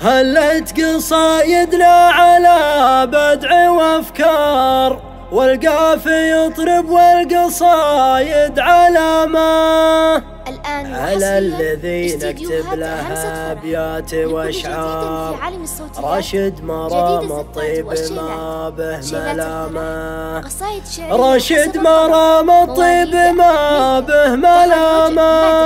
هلت قصايدنا على بدع وأفكار والقافي يطرب والقصايد علامة الآن على الذي نكتب لها أبيات وأشعار. راشد مرام الطيب ما به ملامة. راشد مرام الطيب ما به ملامة.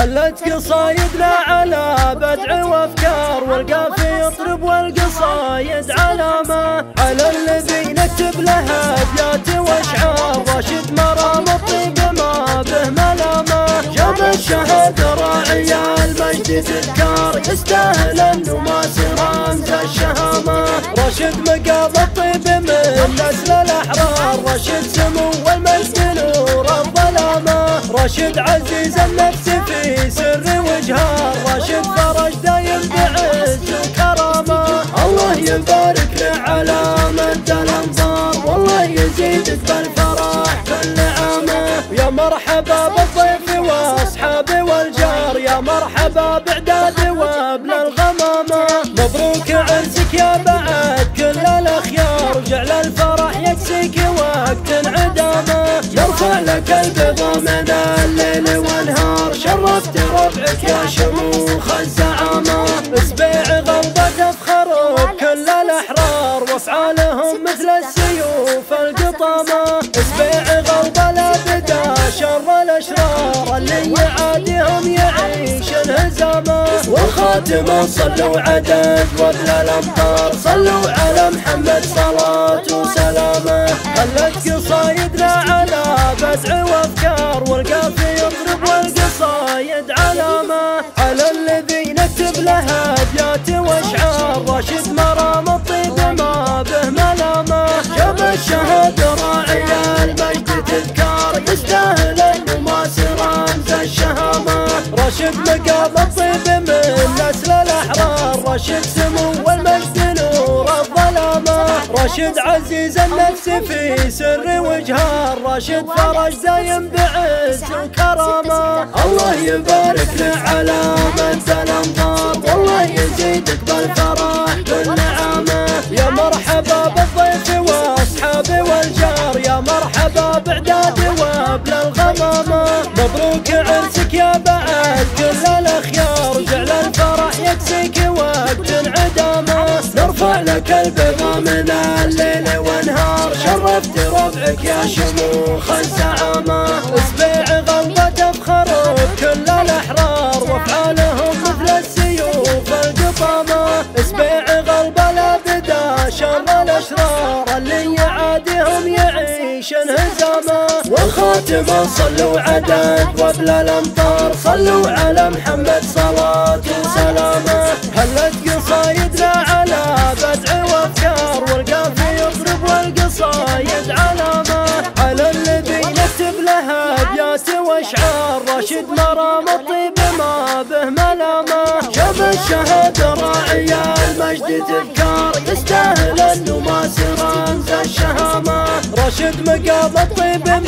هلت قصايدنا على بدع وافكار والقافي يطرب والقصايد علامة على الذي نكتب لها ابيات وأشعار. راشد مرام الطيب ما به ملامة. جاب الشهد راعي المجد تذكار يستاهل أنه ما رمز الشهامة. راشد مقام الطيب من نسل الأحرار. راشد سمو والمجد نور الظلامة راشد عزيز النفس على مد الأنظار. والله يزيدك بالفرح كل عامه يا مرحبا بالضيف واصحابي والجار. يا مرحبا باعداد وابن الغمامة. مبروك عرسك يا بعد كل الأخيار. جعل الفرح يكسيك وقت عدامه يرفع لك البيضه من الليل والنهار. شرفت ربعك يا شموخ الزعامة السيوف القطامة اسبيع غلبة لا بدا شر الأشرار اللي يعاديهم يعيش الهزامة والخاتمة صلوا عدد وابن الأمطار صلوا على محمد صلاة وسلامة. خلت قصايدنا على بدع راشد مقام الطيب من نسل الأحرار راشد سمو والمجد نور الظلامة راشد عزيز النفس في سر وجهار راشد فرج دايم بعز وكرامة. الله يبارك له على مد الانظار والله يزيدك بالفرح كل عامه يا مرحبا بالضيف واصحابي والجار يا مرحبا باعدادي وابن الغمامة. مبروك كل الأخيار جعل الفرح يكسيك وقت عدامه نرفع لك البيضه من الليل ونهار شرفت ربعك يا شموخ الزعامه يعيش انهزامه والخاتمة صلوا عدد وابل الامطار صلوا على محمد صلاة وسلامه. هلت قصايدنا على بدع وأفكار. والقافي يضرب والقصايد علامه على الذي نكتب لها ابيات وأشعار. راشد مرام الطيب الشهد راعي المجد تذكار يستاهل إنه ما رمز الشهامة. راشد مقام الطيب من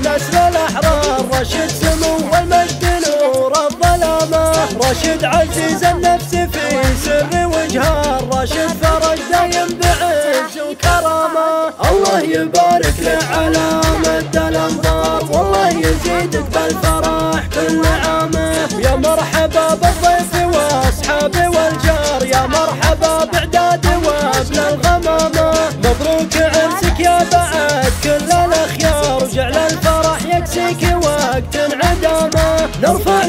نسل الأحرار. راشد سمو والمجد نور الظلامة. راشد عزيز النفس في سر وجهار. راشد فرج دايم بعز وكرامة. الله يبارك له على مد الأنظار. والله يزيدك بالفرح كل عامة. يا مرحبا بالضيف واصحابي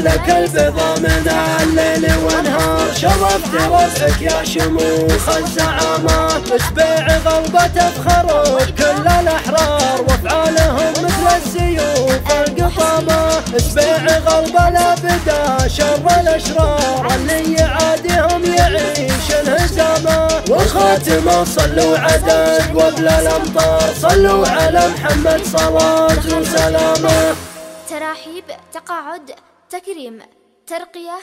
لك البيضه من الليل ونهار شرفت ربعك يا شموخ الزعامه اسبيع غلبة تفخر بكل الأحرار. وافعالهم مثل السيوف القطامه اسبيع غلبة لا بدا شر الأشرار. اللي يعاديهم يعيش الهزامه والخاتمه صلوا عدد وابل الأمطار. صلوا على محمد صلاة وسلامه. تراحيب تقاعد تكريم ترقية